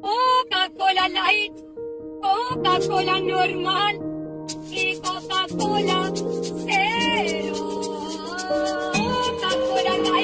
Coca-Cola Light, Coca-Cola normal y Coca-Cola cero.